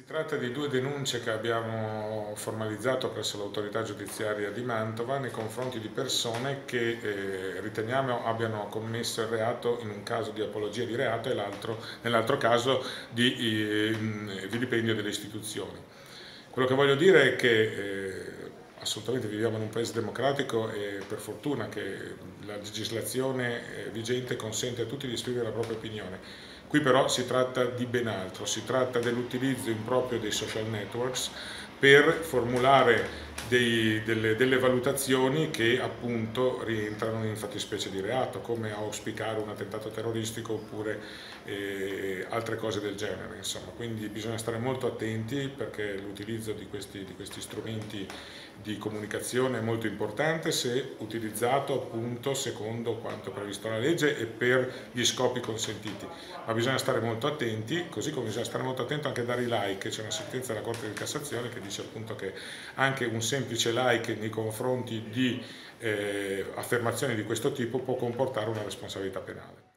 Si tratta di due denunce che abbiamo formalizzato presso l'autorità giudiziaria di Mantova nei confronti di persone che eh, riteniamo abbiano commesso il reato in un caso di apologia di reato e nell'altro caso di eh, vilipendio delle istituzioni. Quello che voglio dire è che eh, assolutamente viviamo in un paese democratico e per fortuna che la legislazione eh, vigente consente a tutti di esprimere la propria opinione. Qui però si tratta di ben altro, si tratta dell'utilizzo improprio dei social networks per formulare dei, delle, delle, valutazioni che appunto rientrano in fattispecie di reato, come auspicare un attentato terroristico oppure eh, altre cose del genere. Insomma. Quindi bisogna stare molto attenti perché l'utilizzo di di questi strumenti di comunicazione molto importante se utilizzato appunto secondo quanto previsto dalla legge e per gli scopi consentiti. Ma bisogna stare molto attenti, così come bisogna stare molto attenti anche a dare i like, c'è una sentenza della Corte di Cassazione che dice appunto che anche un semplice like nei confronti di eh, affermazioni di questo tipo può comportare una responsabilità penale.